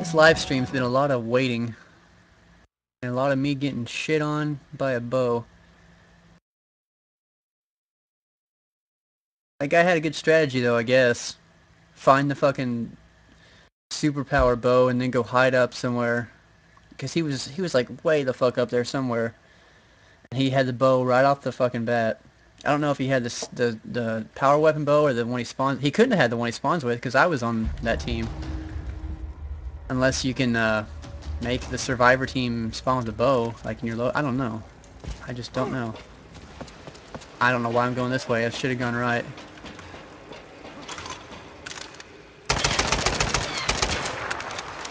This live stream's been a lot of waiting. And a lot of me getting shit on by a bow. That guy had a good strategy though, I guess. Find the fucking superpower bow and then go hide up somewhere. Cause he was he was like way the fuck up there somewhere. And he had the bow right off the fucking bat. I don't know if he had the the the power weapon bow or the one he spawns. He couldn't have had the one he spawns with because I was on that team. Unless you can uh, make the survivor team spawn with a bow, like in your low. I don't know. I just don't know. I don't know why I'm going this way. I should have gone right.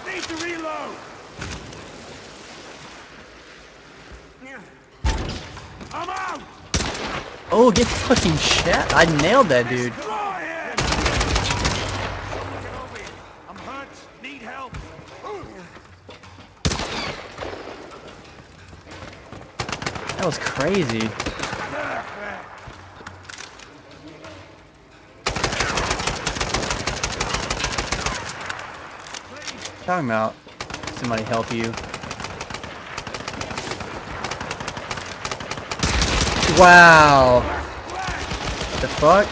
Need to reload. I'm out. Oh, get fucking shot! I nailed that dude. Draw him. Get over here. I'm hurt. Need help. That was crazy. Talking about somebody help you. Wow. The fuck?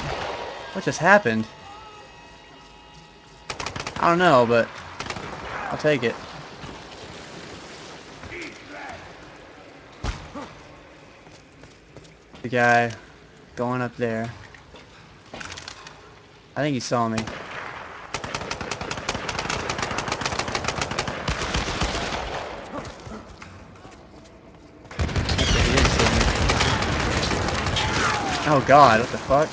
What just happened? I don't know, but I'll take it. The guy going up there. I think he saw me. Oh god, what the fuck?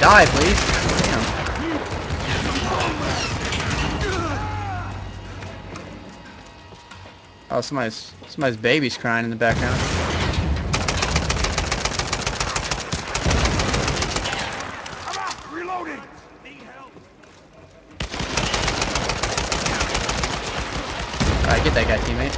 Die, please. Damn. Oh, somebody's somebody's baby's crying in the background. I'm out. Reloading. Need help. Alright, get that guy, teammate.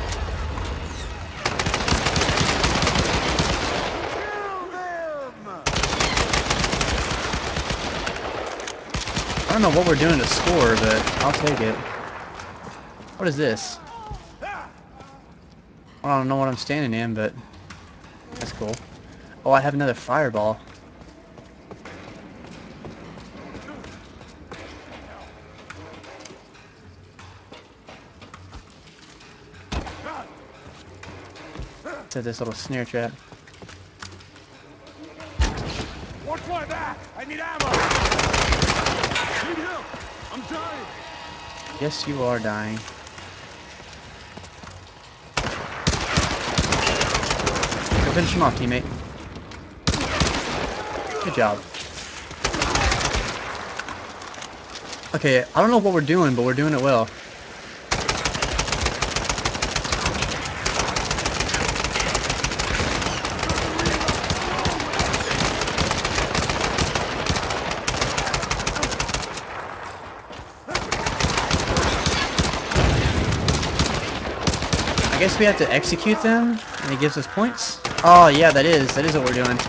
I don't know what we're doing to score, but I'll take it. What is this? I don't know what I'm standing in, but that's cool. Oh, I have another fireball. Set this little snare trap. Watch my back. I need ammo. Need help. I'm dying. Yes, you are dying. Finish him off, teammate. Good job. Okay, I don't know what we're doing, but we're doing it well. I guess we have to execute them, and it gives us points? Oh, yeah, that is. That is what we're doing.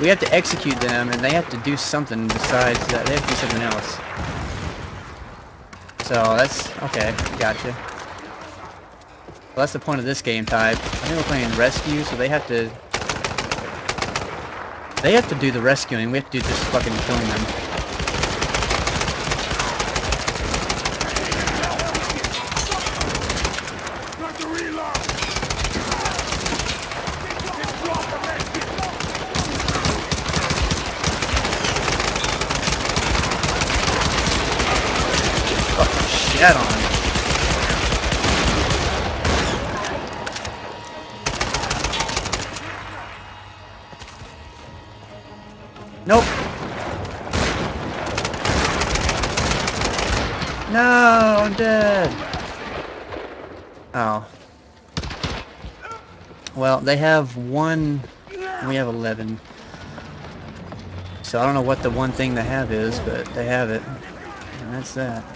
We have to execute them, and they have to do something besides that. They have to do something else. So, that's... Okay, gotcha. Well, that's the point of this game type. I think we're playing rescue, so they have to... They have to do the rescuing. We have to do just fucking killing them. Got to reload. Just drop the medkit. On. Nope. No, I'm dead. Oh. Well, they have one, we have 11. So I don't know what the one thing they have is, but they have it. And that's that.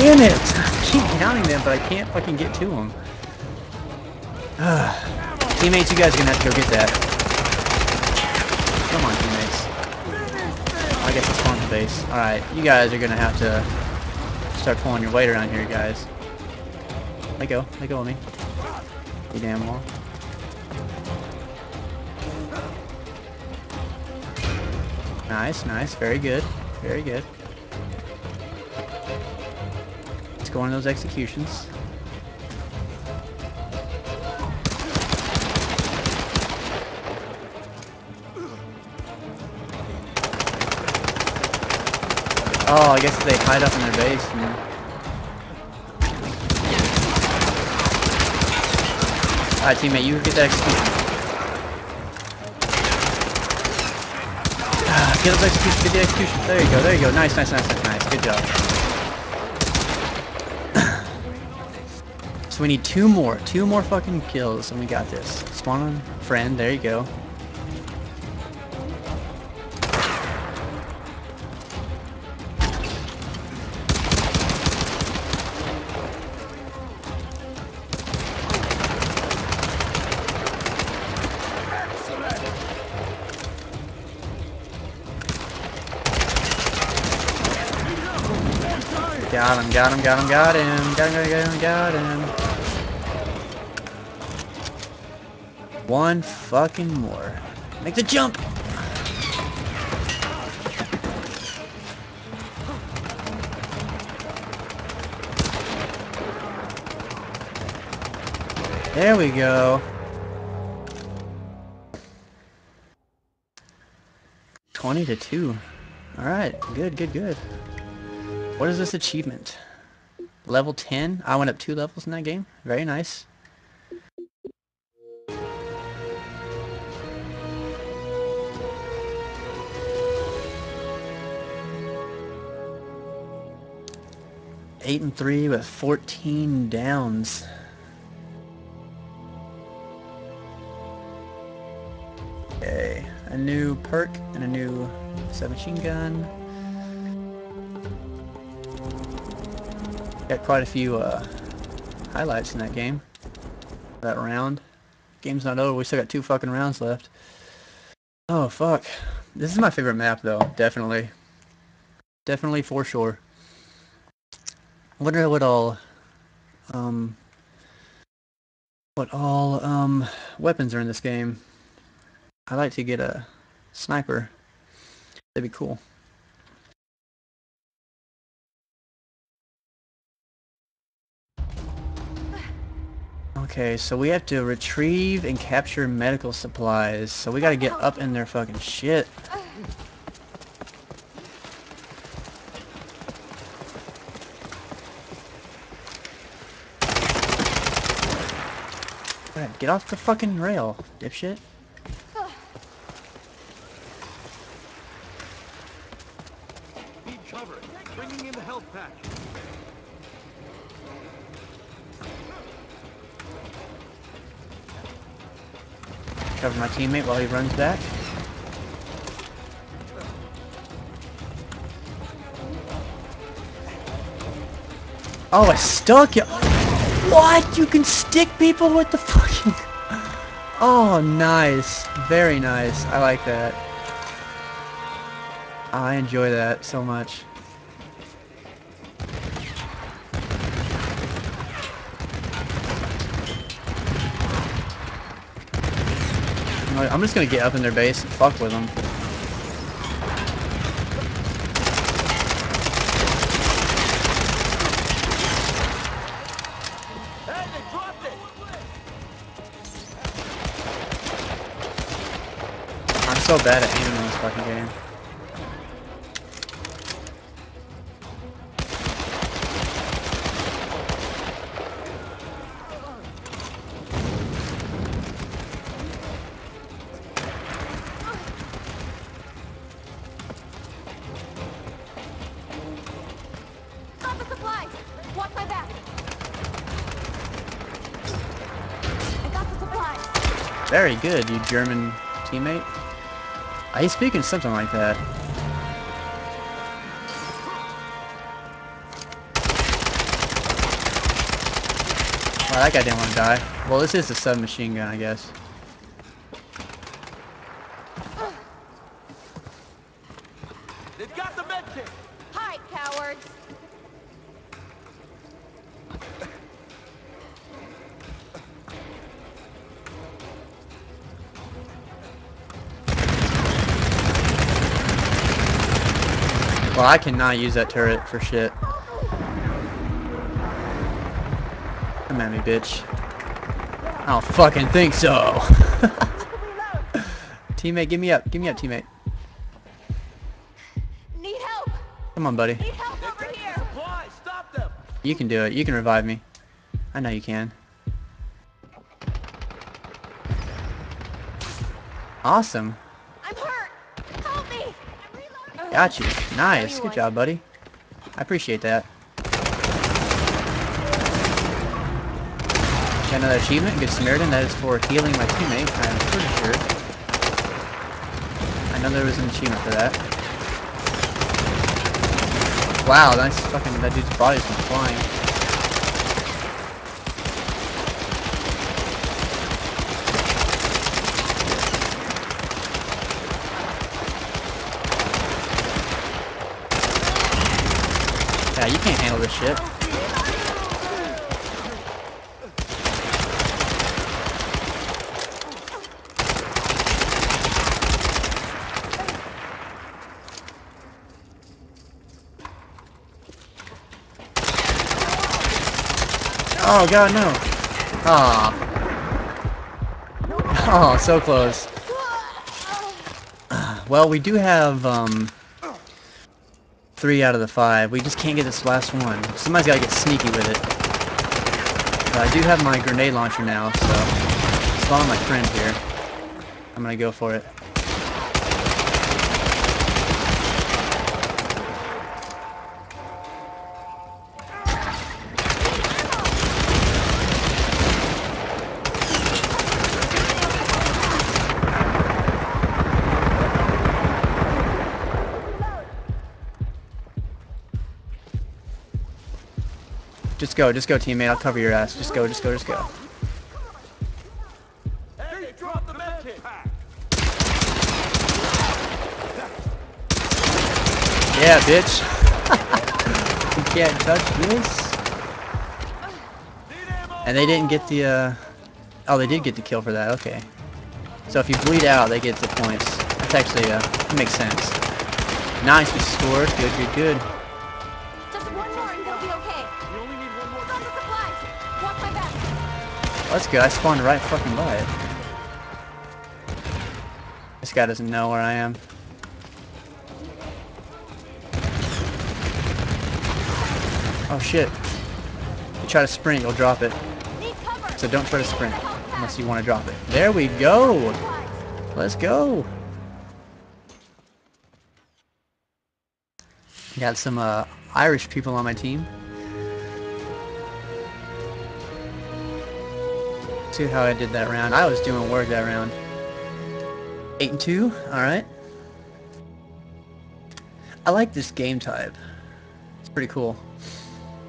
Damn it! I keep counting them, but I can't fucking get to them. teammates, you guys are gonna have to go get that. Come on, teammates. I guess it's the base. Alright, you guys are gonna have to start pulling your weight around here, guys. Let go. Let go of me. You damn well. Nice, nice. Very good. Very good. Go on those executions. Oh, I guess they hide up in their base. And... Alright, teammate, you get that execution. Ah, Get those execution, get the execution. There you go, there you go. Nice, nice, nice, nice, nice. Good job. So we need two more, two more fucking kills, and we got this. Spawn on friend, there you go. Got him, got him, got him, got him, got him, got him, got him. One fucking more. Make the jump! There we go. 20 to 2. Alright, good, good, good. What is this achievement? Level 10? I went up two levels in that game. Very nice. Eight and three with 14 downs. Okay, a new perk and a new submachine gun. Got quite a few uh, highlights in that game. That round. Game's not over. We still got two fucking rounds left. Oh fuck. This is my favorite map though. Definitely. Definitely for sure. Wonder what all um what all um weapons are in this game. I'd like to get a sniper. That'd be cool. Okay, so we have to retrieve and capture medical supplies. So we gotta get up in their fucking shit. Get off the fucking rail, dipshit. Need cover. Bringing in the health pack. Cover my teammate while he runs back. Oh, I stuck you. What? You can stick people with the fucking... Oh, nice. Very nice. I like that. I enjoy that so much. I'm just gonna get up in their base and fuck with them. So bad at aiming in this fucking game. Got the supplies! Watch my back! I got the supplies! Very good, you German teammate. He's speaking something like that. Wow, that guy didn't want to die. Well, this is a submachine gun, I guess. They've got the med kit. Hide, cowards! Well, I cannot use that turret for shit. Come at me, bitch. I don't fucking think so. teammate, give me up. Give me up, teammate. Need help! Come on, buddy. Need help over here! Stop them. You can do it. You can revive me. I know you can. Awesome. I'm hurt! Help me! I'm reloading! Got you. Nice. Good job, buddy. I appreciate that. Got another achievement, Good Samaritan. That is for healing my teammate, I'm pretty sure. I know there was an achievement for that. Wow, nice fucking, that dude's body's been flying. Yeah, this shit. Oh god, no. Aw. Oh, so close. Well, we do have, um, three out of the five. We just can't get this last one. Somebody's gotta get sneaky with it. But I do have my grenade launcher now, so just follow my friend here. I'm gonna go for it. Just go, just go, teammate. I'll cover your ass. Just go, just go, just go. Hey, they dropped the med kit. Yeah, bitch. you can't touch this. And they didn't get the, uh... Oh, they did get the kill for that. Okay. So if you bleed out, they get the points. That's actually, uh, makes sense. Nice, we scored. Good, good, good. That's good. I spawned right fucking by it. This guy doesn't know where I am. Oh shit. You try to sprint, you'll drop it. So don't try to sprint unless you want to drop it. There we go. Let's go. Got some uh, Irish people on my team. See how I did that round. I was doing work that round. Eight and two. All right. I like this game type. It's pretty cool.